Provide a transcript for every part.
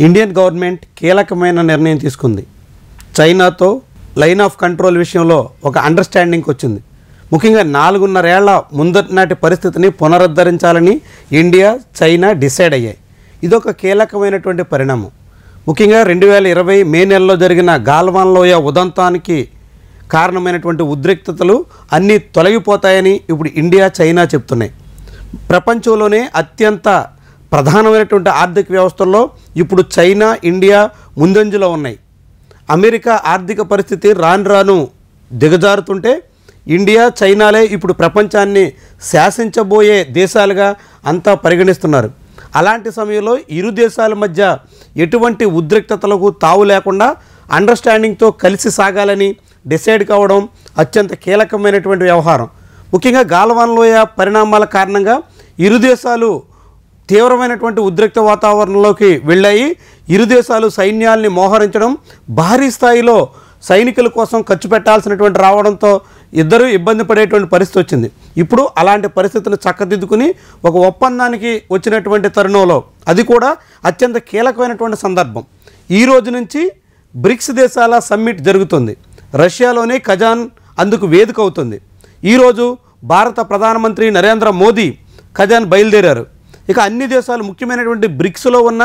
Indian government కీలకమైన నిర్ణయం తీసుకుంది. చైనాతో లైన్ ఆఫ్ కంట్రోల్ విషయంలో ఒక అండర్స్టాండింగ్కి వచ్చింది. ముఖ్యంగా నాలుగున్నరేళ్ళ ముందటి నాటి పరిస్థితిని పునరుద్ధరించాలని ఇండియా చైనా డిసైడ్ అయ్యాయి. ఇదొక కీలకమైనటువంటి పరిణామం. ముఖ్యంగా రెండు వేల ఇరవై మే నెలలో జరిగిన గాల్వాన్ లోయ ఉదంతానికి కారణమైనటువంటి ఉద్రిక్తతలు అన్నీ తొలగిపోతాయని ఇప్పుడు ఇండియా చైనా చెప్తున్నాయి. ప్రపంచంలోనే అత్యంత ప్రధానమైనటువంటి ఆర్థిక వ్యవస్థల్లో ఇప్పుడు చైనా ఇండియా ముందంజలో ఉన్నాయి. అమెరికా ఆర్థిక పరిస్థితి రాను రాను దిగజారుతుంటే ఇండియా చైనాలే ఇప్పుడు ప్రపంచాన్ని శాసించబోయే దేశాలుగా అంతా పరిగణిస్తున్నారు. అలాంటి సమయంలో ఇరు దేశాల మధ్య ఎటువంటి ఉద్రిక్తతలకు తావు లేకుండా అండర్స్టాండింగ్తో కలిసి సాగాలని డిసైడ్ కావడం అత్యంత కీలకమైనటువంటి వ్యవహారం. ముఖ్యంగా గాల్వాన్ లోయ పరిణామాల కారణంగా ఇరు దేశాలు తీవ్రమైనటువంటి ఉద్రిక్త వాతావరణంలోకి వెళ్ళాయి. ఇరు దేశాలు సైన్యాల్ని మోహరించడం భారీ స్థాయిలో సైనికుల కోసం ఖర్చు పెట్టాల్సినటువంటి రావడంతో ఇద్దరు ఇబ్బంది పడేటువంటి పరిస్థితి వచ్చింది. ఇప్పుడు అలాంటి పరిస్థితులు చక్కదిద్దుకుని ఒక ఒప్పందానికి వచ్చినటువంటి తరుణంలో అది కూడా అత్యంత కీలకమైనటువంటి సందర్భం. ఈ రోజు నుంచి బ్రిక్స్ దేశాల సమ్మిట్ జరుగుతుంది. రష్యాలోనే ఖజాన్ అందుకు వేదిక అవుతుంది. ఈరోజు భారత ప్రధానమంత్రి నరేంద్ర మోదీ ఖజాన్ బయలుదేరారు. ఇక అన్ని దేశాలు ముఖ్యమైనటువంటి బ్రిక్స్లో ఉన్న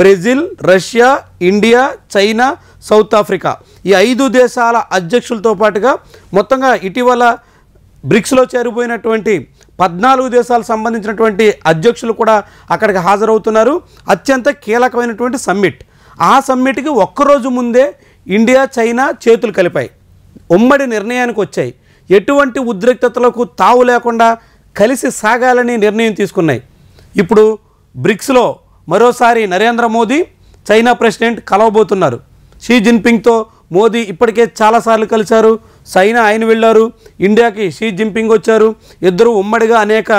Brazil Russia India China South Africa. ఈ ఐదు దేశాల అధ్యక్షులతో పాటుగా మొత్తంగా ఇటీవల బ్రిక్స్లో చేరిపోయినటువంటి పద్నాలుగు దేశాలకు సంబంధించినటువంటి అధ్యక్షులు కూడా అక్కడికి హాజరవుతున్నారు. అత్యంత కీలకమైనటువంటి సమ్మిట్. ఆ సమ్మిట్కి ఒక్కరోజు ముందే ఇండియా చైనా చేతులు కలిపాయి. ఉమ్మడి నిర్ణయానికి వచ్చాయి. ఎటువంటి ఉద్రిక్తతలకు తావు లేకుండా కలిసి సాగాలని నిర్ణయం తీసుకున్నాయి. ఇప్పుడు బ్రిక్స్లో మరోసారి నరేంద్ర మోదీ చైనా ప్రెసిడెంట్ కలవబోతున్నారు. షీ జిన్పింగ్తో మోదీ ఇప్పటికే చాలాసార్లు కలిశారు. చైనా ఆయన వెళ్ళారు. ఇండియాకి షీ జిన్పింగ్ వచ్చారు. ఇద్దరు ఉమ్మడిగా అనేక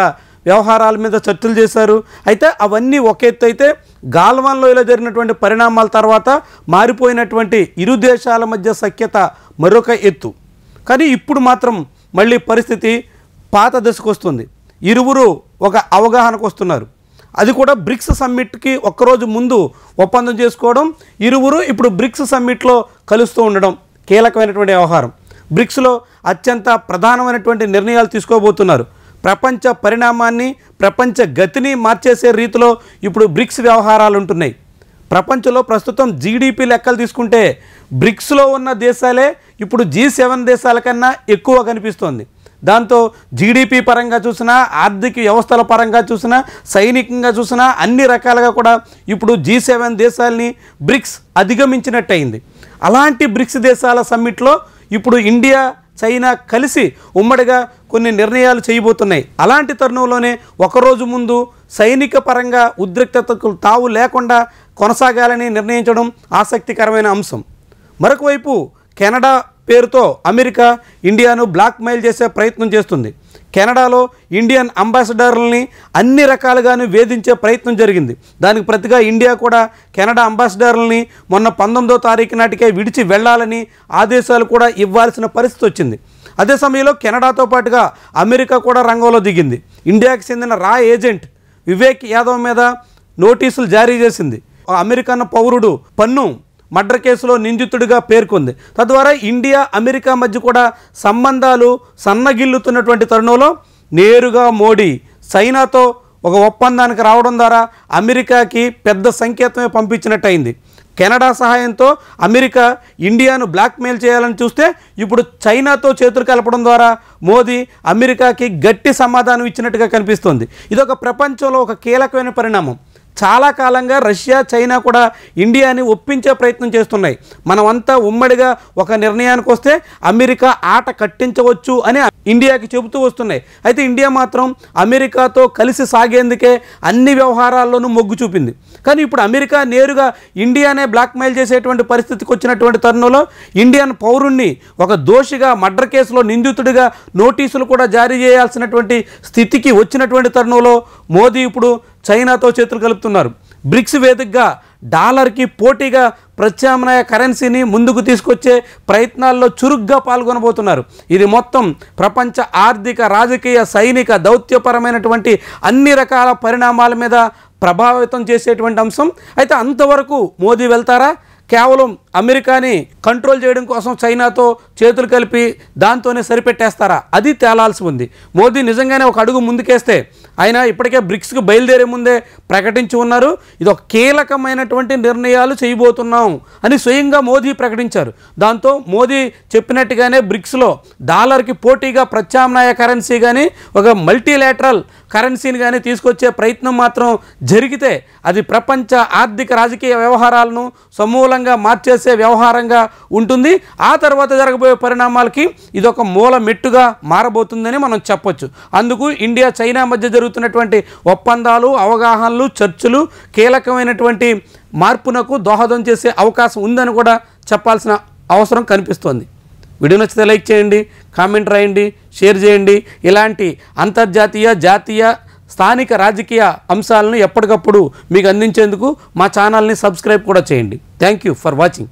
వ్యవహారాల మీద చర్చలు చేశారు. అయితే అవన్నీ ఒక ఎత్తు అయితే గాల్వాన్లో ఇలా జరిగినటువంటి పరిణామాల తర్వాత మారిపోయినటువంటి ఇరు దేశాల మధ్య సఖ్యత మరొక ఎత్తు. కానీ ఇప్పుడు మాత్రం మళ్ళీ పరిస్థితి పాత దశకు వస్తుంది. ఇరువురు ఒక అవగాహనకు వస్తున్నారు. అది కూడా బ్రిక్స్ సమ్మిట్కి ఒక్కరోజు ముందు ఒప్పందం చేసుకోవడం ఇరువురు ఇప్పుడు బ్రిక్స్ సమ్మిట్లో కలుస్తూ ఉండడం కీలకమైనటువంటి వ్యవహారం. బ్రిక్స్లో అత్యంత ప్రధానమైనటువంటి నిర్ణయాలు తీసుకోబోతున్నారు. ప్రపంచ పరిణామాన్ని ప్రపంచ గతిని మార్చేసే రీతిలో ఇప్పుడు బ్రిక్స్ వ్యవహారాలు ఉంటున్నాయి. ప్రపంచంలో ప్రస్తుతం జీడిపి లెక్కలు తీసుకుంటే బ్రిక్స్లో ఉన్న దేశాలే ఇప్పుడు జీ సెవెన్ దేశాల కన్నా ఎక్కువ కనిపిస్తోంది. దాంతో జీడిపి పరంగా చూసినా ఆర్థిక వ్యవస్థల పరంగా చూసినా సైనికంగా చూసినా అన్ని రకాలుగా కూడా ఇప్పుడు జీ సెవెన్ దేశాలని బ్రిక్స్ అధిగమించినట్టయింది. అలాంటి బ్రిక్స్ దేశాల సమ్మిట్లో ఇప్పుడు ఇండియా చైనా కలిసి ఉమ్మడిగా కొన్ని నిర్ణయాలు చేయబోతున్నాయి. అలాంటి తరుణంలోనే ఒకరోజు ముందు సైనిక పరంగా ఉద్రిక్తతకు తావు లేకుండా కొనసాగాలని నిర్ణయించడం ఆసక్తికరమైన అంశం. మరొకవైపు కెనడా పేరుతో అమెరికా ఇండియాను బ్లాక్మెయిల్ చేసే ప్రయత్నం చేస్తుంది. కెనడాలో ఇండియన్ అంబాసిడర్లని అన్ని రకాలుగాను వేధించే ప్రయత్నం జరిగింది. దానికి ప్రతిగా ఇండియా కూడా కెనడా అంబాసిడర్లని మొన్న పంతొమ్మిదో తారీఖు నాటికే విడిచి వెళ్ళాలని ఆదేశాలు కూడా ఇవ్వాల్సిన పరిస్థితి వచ్చింది. అదే సమయంలో కెనడాతో పాటుగా అమెరికా కూడా రంగంలో దిగింది. ఇండియాకి చెందిన రా ఏజెంట్ వివేక్ యాదవ్ మీద నోటీసులు జారీ చేసింది. అమెరికన్ పౌరుడు పన్ను మర్డర్ కేసులో నిందితుడిగా పేర్కొంది. తద్వారా ఇండియా అమెరికా మధ్య కూడా సంబంధాలు సన్నగిల్లుతున్నటువంటి తరుణంలో నేరుగా మోడీ చైనాతో ఒక ఒప్పందానికి రావడం ద్వారా అమెరికాకి పెద్ద సంకేతమే పంపించినట్టయింది. కెనడా సహాయంతో అమెరికా ఇండియాను బ్లాక్మెయిల్ చేయాలని చూస్తే ఇప్పుడు చైనాతో చేతులు కలపడం ద్వారా మోదీ అమెరికాకి గట్టి సమాధానం ఇచ్చినట్టుగా కనిపిస్తోంది. ఇదొక ప్రపంచంలో ఒక కీలకమైన పరిణామం. చాలా కాలంగా రష్యా చైనా కూడా ఇండియాని ఒప్పించే ప్రయత్నం చేస్తున్నాయి. మనమంతా ఉమ్మడిగా ఒక నిర్ణయానికి వస్తే అమెరికా ఆట కట్టించవచ్చు అని ఇండియాకి చెబుతూ వస్తున్నాయి. అయితే ఇండియా మాత్రం అమెరికాతో కలిసి సాగేందుకే అన్ని వ్యవహారాల్లోనూ మొగ్గు చూపింది. కానీ ఇప్పుడు అమెరికా నేరుగా ఇండియానే బ్లాక్మెయిల్ చేసేటువంటి పరిస్థితికి వచ్చినటువంటి తరుణంలో ఇండియన్ పౌరుణ్ణి ఒక దోషిగా మర్డర్ కేసులో నిందితుడిగా నోటీసులు కూడా జారీ చేయాల్సినటువంటి స్థితికి వచ్చినటువంటి తరుణంలో మోదీ ఇప్పుడు చైనాతో చేతులు కలుపుతున్నారు. బ్రిక్స్ వేదికగా డాలర్కి పోటీగా ప్రత్యామ్నాయ కరెన్సీని ముందుకు తీసుకొచ్చే ప్రయత్నాల్లో చురుగ్గా పాల్గొనబోతున్నారు. ఇది మొత్తం ప్రపంచ ఆర్థిక రాజకీయ సైనిక దౌత్యపరమైనటువంటి అన్ని రకాల పరిణామాల మీద ప్రభావితం చేసేటువంటి అంశం. అయితే అంతవరకు మోదీ వెళ్తారా? కేవలం అమెరికాని కంట్రోల్ చేయడం కోసం చైనాతో చేతులు కలిపి దాంతోనే సరిపెట్టేస్తారా? అది తేలాల్సి ఉంది. మోదీ నిజంగానే ఒక అడుగు ముందుకేస్తే ఆయన ఇప్పటికే బ్రిక్స్కి బయలుదేరే ముందే ప్రకటించి ఉన్నారు. ఇది ఒక కీలకమైనటువంటి నిర్ణయాలు చేయబోతున్నాం అని స్వయంగా మోదీ ప్రకటించారు. దాంతో మోదీ చెప్పినట్టుగానే బ్రిక్స్లో డాలర్కి పోటీగా ప్రత్యామ్నాయ కరెన్సీ కానీ ఒక మల్టీలేటరల్ కరెన్సీని కానీ తీసుకొచ్చే ప్రయత్నం మాత్రం జరిగితే అది ప్రపంచ ఆర్థిక రాజకీయ వ్యవహారాలను సమూలంగా మార్చేసే వ్యవహారంగా ఉంటుంది. ఆ తర్వాత జరగబోయే పరిణామాలకి ఇది ఒక మూల మెట్టుగా మారబోతుందని మనం చెప్పొచ్చు. అందుకు ఇండియా చైనా మధ్య జరుగుతున్నటువంటి ఒప్పందాలు అవగాహనలు చర్చలు కీలకమైనటువంటి మార్పునకు దోహదం చేసే అవకాశం ఉందని కూడా చెప్పాల్సిన అవసరం కనిపిస్తోంది. వీడియో నచ్చితే లైక్ చేయండి కామెంట్ రాయండి షేర్ చేయండి. ఇలాంటి అంతర్జాతీయ జాతీయ స్థానిక రాజకీయ అంశాలను ఎప్పటికప్పుడు మీకు అందించేందుకు మా ఛానల్ని సబ్స్క్రైబ్ కూడా చేయండి. Thank you for watching